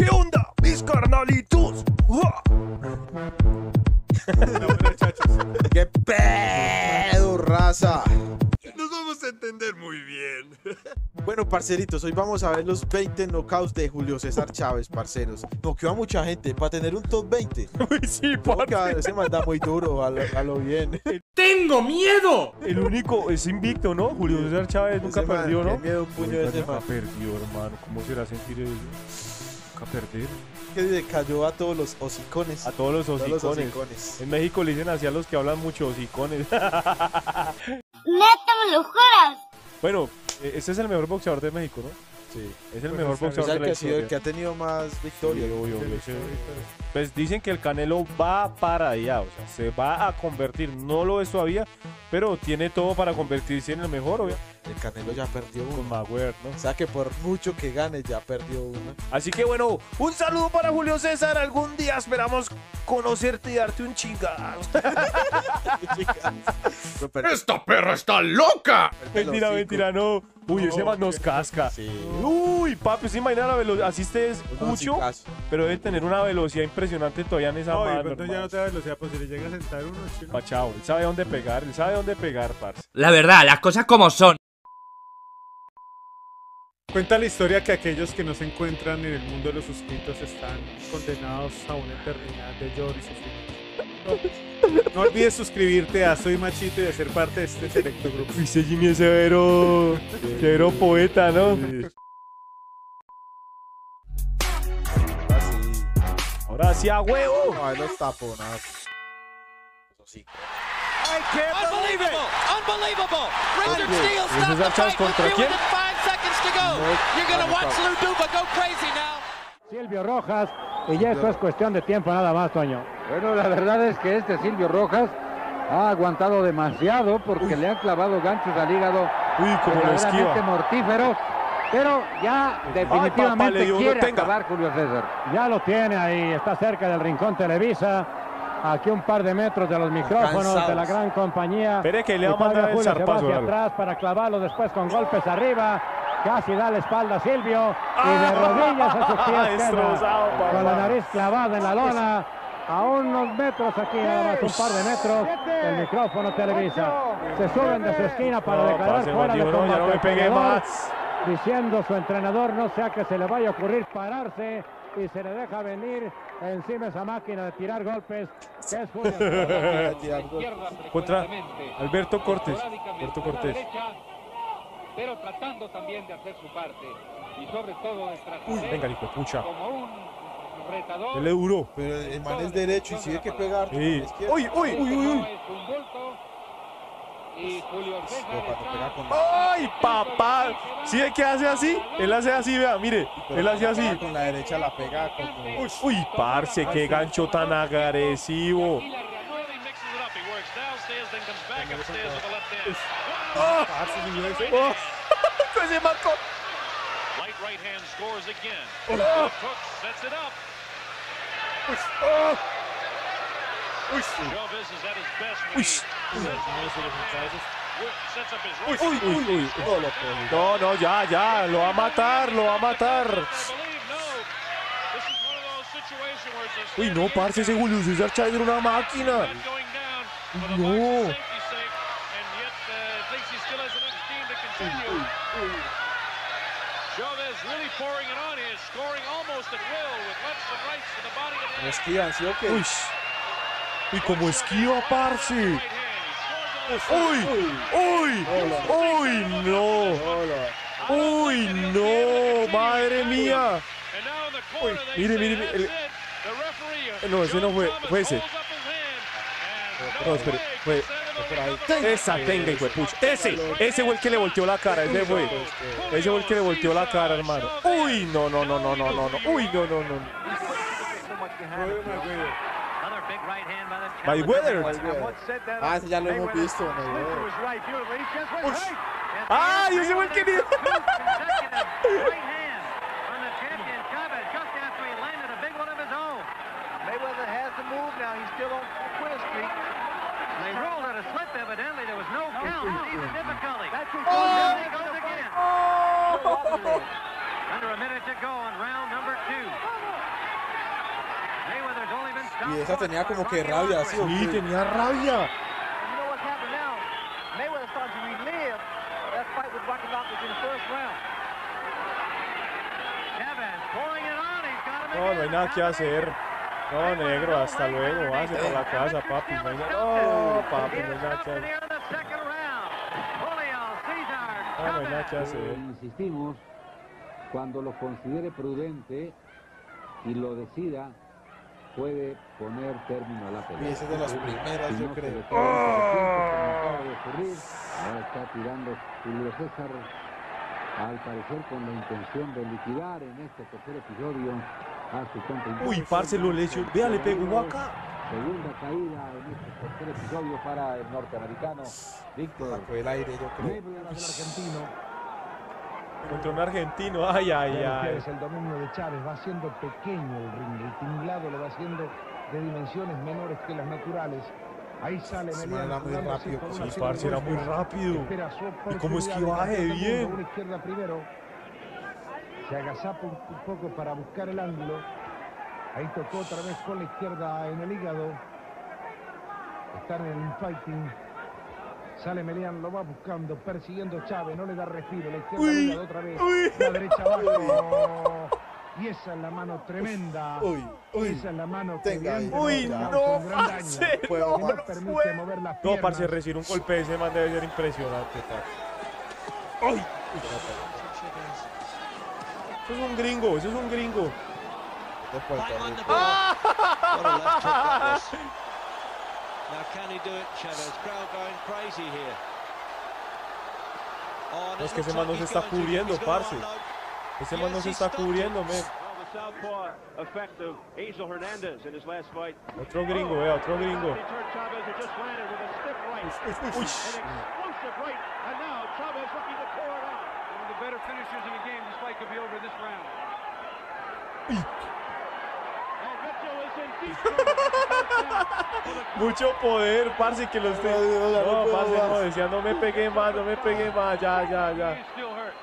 ¿Qué onda, mis carnalitos? ¡Qué pedo, raza! Nos vamos a entender muy bien. Bueno, parceritos, hoy vamos a ver los 20 knockouts de Julio César Chávez, parceros. Noqueó a mucha gente para tener un top 20. Uy, sí, Porque veces manda muy duro, a lo, a lo bien. ¡Tengo miedo! El único es invicto, ¿no? Julio César Chávez nunca Ese man, perdió, qué ¿no? miedo, un puño de ese man. perdió, hermano. ¿Cómo será sentir eso? Nunca perder. Que le cayó a todos los hocicones. A todos los todos los hocicones. En México le dicen así a los que hablan mucho hocicones. Neta, me lo juras. bueno, este es el mejor boxeador de México, ¿no? Sí. Es el Pues mejor boxeador de la que, ha sido- el que ha tenido más victorias. Sí, obvio, obvio, sí. Pues dicen que el Canelo va para allá, o sea, se va a convertir. No lo es todavía, pero tiene todo para convertirse en el mejor, obvio. El Canelo ya perdió Con uno. Maguire, ¿no? O sea que por mucho que gane, ya perdió uno. Así que bueno, un saludo para Julio César. Algún día esperamos conocerte y darte un chingazo. ¡Esta perra está loca! mentira, mentira, no. Uy, ese man nos casca. Sí. Uy, papi, se imagina la velocidad. Así estés Un mucho, pero debe tener una velocidad impresionante todavía en esa No, y mano. pronto ya no te da velocidad, pues si le llega a sentar uno, chino. Pachao, él sabe dónde pegar, él sabe dónde pegar, parce. La verdad, las cosas como son. Cuenta la historia que aquellos que no se encuentran en el mundo de los suscritos están condenados a una eternidad de llor y sufrimiento. No, no olvides suscribirte a Soy Machito y hacer parte de este selecto grupo. Uy, ese Jimmy es severo, severo poeta, ¿no? Así. Ahora sí a huevo. No, ahí los taponazos. Sí. Unbelievable! Unbelievable! Richard Steele ¿y stopped the fight with fewer than five seconds to go. You're gonna watch Lou Duba go crazy now. Silvio Rojas, y ya esto es cuestión de tiempo nada más, Toño. Bueno, la verdad es que este Silvio Rojas ha aguantado demasiado porque le han clavado ganchos al hígado Uy, como lo verdaderamente esquiva. mortíferos, pero ya papá, definitivamente dio uno, quiere tenga. acabar Julio César. Ya lo tiene ahí, está cerca del rincón Televisa, aquí un par de metros de los micrófonos Cansados. de la gran compañía. Espere que le va a mandar el zarpazo, hacia atrás para clavarlo después con golpes arriba. Casi da la espalda a Silvio y de ¡Ah! rodillas a sus pies queda, papá. con la nariz clavada en la lona. A unos metros aquí, nada más un par de metros, el micrófono Televisa. Se suben de su esquina para No, declarar fuera de digo, no, no combate me pegué más. diciendo su entrenador no sea que se le vaya a ocurrir pararse y se le deja venir encima esa máquina de tirar golpes que es. Contra Alberto Cortés. Alberto Cortés. pero tratando también de hacer su parte y sobre todo de venga, hijo pucha. como un le duró. Pero el man es derecho y si hay que pegar. Sí. Uy, uy, uy, uy. Es y Julio con ¡Ay, papá! ¿Sí ve que hace así? Él hace así, vea, mire. pero Él hace así. Con la derecha la pega como. Uy, uy, parce, qué gancho tan agresivo. ¡Oh! ¡Oh! Light right hand scores again. Oh. Good hook sets it up. Uy, ¡Oh! Uy, Chavez is at his best when Uy. he sets up his left hand, sets up his uy, right uy, uy, uy. No, no, ya, ya, lo va a matar, lo va a matar. Uy, no, parce, ese Julio César Chávez era una máquina. No. And yet uh, thinks he still has enough steam to continue. Chavez really pouring it on here, scoring almost at will with lefts and rights to the body and the No esquivan, ¿sí o qué? Uy, uy, como esquiva, parce. it Uy, uy, uy, no. Uy, no, madre mía. They mire, mire, el- referee, No, ese no fue, fue ese. No, espere, fue- Esa tenga, hijo de pucha. Ese, ese fue el que le volteó la cara, ese fue. Ese fue el que le volteó la cara, hermano. Uy, no, no, no, no, no, no, no. Uy, no, no, no. Mayweather. Ah, ese ya lo hemos visto. ¡Ay, ese fue el Mayweather has the move now. He's still on quit streak. They rolled at a slip. Evidently, there was no count. He's in difficulty. That's his there he goes again. Under a minute to go in round number two. Y esa tenía como que rabia, ¿sí o Sí, qué? tenía rabia. And you know what's happened now? Mayweather starting to relive that fight with Rocky Lopez in the first round. Chavez pouring it on. He's got him No, no hay again. nada que hacer. No, negro, hasta luego. Váyase por la casa, papi. No papi, no hay nada que hacer. No, no hay nada que hacer. Insistimos, cuando lo considere prudente y lo decida, puede poner término a la pelea. Y esa es de las primeras, Si yo creo. ahora está tirando Julio César, al parecer con la intención de liquidar en este tercer episodio. Uy, parce, lo lesionó. Vea, le pegó acá. Segunda caída en este tercer episodio para el norteamericano Víctor Sacó el aire, yo creo. Argentino. Contra un argentino. Ay, ay, ay. el dominio de Chávez va siendo pequeño el ring, el tinglado lo va haciendo de dimensiones menores que las naturales. Ahí sale Sí, Melián era muy rápido, sí, parce, era muy rápido. Espera su ¿Y cómo es que oportunidad de baje campeón del bien? mundo, Una izquierda primero. Se agazapa un, un poco para buscar el ángulo. Ahí tocó otra vez con la izquierda en el hígado. Están en el infighting. Sale Melián, lo va buscando, persiguiendo Chávez, no le da respiro. La izquierda Uy, hígado otra vez. uy. La derecha abajo. Y esa es la mano tremenda. Uy, uy. Esa es la mano que Uy, no, un gran daño. parce, Que no bajar. permite mover las No, parce, recibir un golpe de ese man debe ser impresionante, parce. ¡Ay! Eso es un gringo, eso es un gringo. De Puerto Rico. What a left hook that was. Now can he do it, Chavez? Crowd going crazy here. Oh, No, es que ese man no se está cubriendo, parce. Ese man no se está cubriendo, men. The southpaw effect of Angel Hernandez in his last fight. Otro gringo, vea, otro gringo. He turned Chavez who just landed with a stiff right. An explosive right. And now Chavez looking to pour it on. One of the better finishers in the game. This fight could be over this round. And Mitchell is in deep trouble. Mucho poder, parce, que lo esté. No, no, no No, parce, no, decía, no me pegué más, no me pegué más, ya, ya, ya. He's still hurt.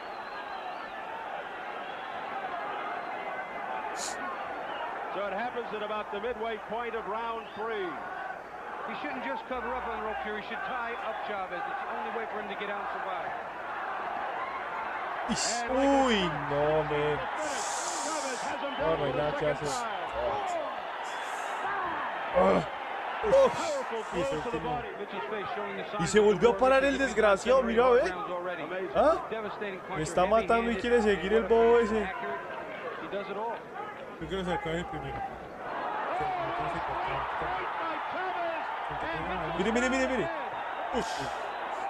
So it happens at about the midway point of round three. He shouldn't just cover up on the rope here. He should tie up Chavez. It's the only way for him to get out and survive. Uy, no, men. No, no hay nada que hacer. Y se volvió a parar el desgraciado, mira, ve. ¿Ah? Me está matando y quiere seguir el bobo ese. Yo quiero sacar el primero. Mire, mire, mire, mire.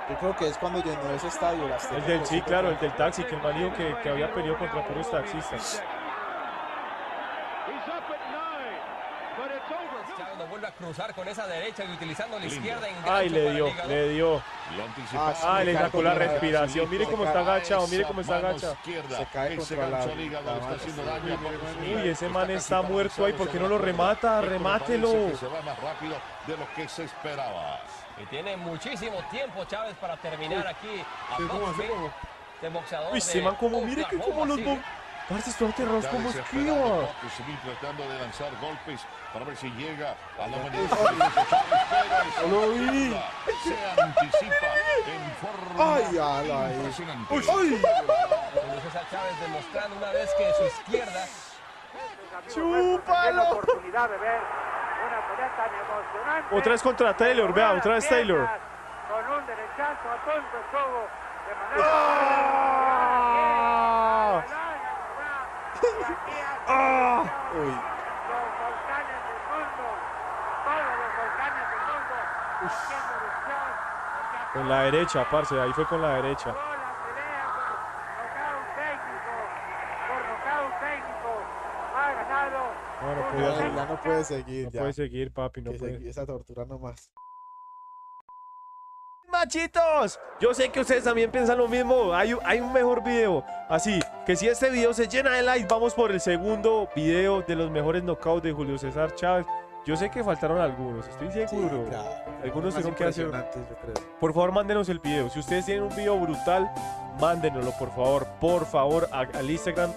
Yo creo que es cuando llenó ese estadio. Las El del, sí, claro, el del taxi, que el man dijo que, que había peleado contra puros taxistas. He's up at nine, but it's over. Chávez lo vuelve a cruzar con esa derecha y utilizando la izquierda en Ay, le dio, le dio. Ah, sí, le sacó la respiración. Mire cómo está agachado, mire cómo está agachado. izquierda, Se cae ese contra la-. Uy, ese man está muerto ahí, ¿por qué no lo remata? Esto me Remátelo. se va más rápido de lo que se esperaba. Y tiene muchísimo tiempo Chávez para terminar aquí a Uy, ese man como, mire que como los. Parce, desesperado esquiva. Bobby Smith tratando de lanzar golpes para ver si llega a la manera de Lo vi. Se anticipa en forma Ay, ay, ay. impresionante. Uy, Chávez demostrando una vez que su izquierda ¡Chúpalo! oportunidad de ver una pelea tan emocionante. Otra vez contra Taylor, vea, otra vez Taylor. Con un derechazo a tonto de ¡Ah! ¡Ah! Uy, Los volcanes del mundo, todos los volcanes del mundo, haciendo erupción, porque Con la derecha, parce, ahí fue con la derecha. No, no ya, puede no- seguir. ya no puede seguir. No ya. puede seguir, papi, no Que puede. seguir esa tortura nomás. Machitos, yo sé que ustedes también piensan lo mismo. Hay, un- hay un mejor video. Así que si este video se llena de likes, vamos por el segundo video de los mejores knockouts de Julio César Chávez. Yo sé que faltaron algunos, estoy seguro. claro. Algunos tuvieron que hacer. impresionantes, yo creo. Por favor, mándenos el video. Si ustedes tienen un video brutal, mándenoslo, por favor. Por favor, a- al Instagram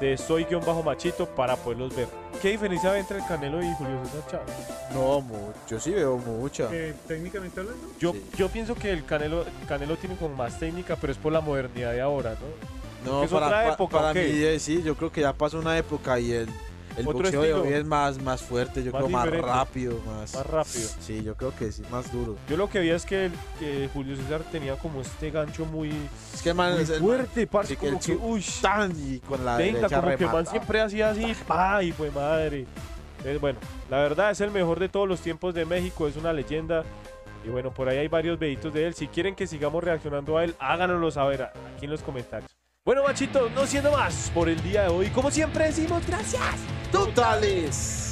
de soy-machito para poderlos ver. ¿qué diferencia hay entre el Canelo y Julio César Chávez? No, yo sí veo mucha. Eh, técnicamente hablando. Yo, Sí. yo pienso que el Canelo, el Canelo tiene como más técnica, pero es por la modernidad de ahora, ¿no? No, es para, otra época, para mí eh, sí, yo creo que ya pasó una época y el, el boxeo de estilo. hoy es más, más fuerte, yo Más creo más diferente. rápido, más, Más rápido. Sí, yo creo que sí, más duro. Yo lo que vi es que, que Julio César tenía como este gancho muy, Es que man muy es el fuerte, parce, que como el que, uy, tan y con la venga, derecha como que el man remata. siempre hacía así, pa, y fue madre. Entonces, bueno, la verdad es el mejor de todos los tiempos de México, es una leyenda. Y bueno, por ahí hay varios videitos de él. Si quieren que sigamos reaccionando a él, háganoslo saber aquí en los comentarios. Bueno, machitos, no siendo más por el día de hoy. Como siempre decimos, gracias. Totales.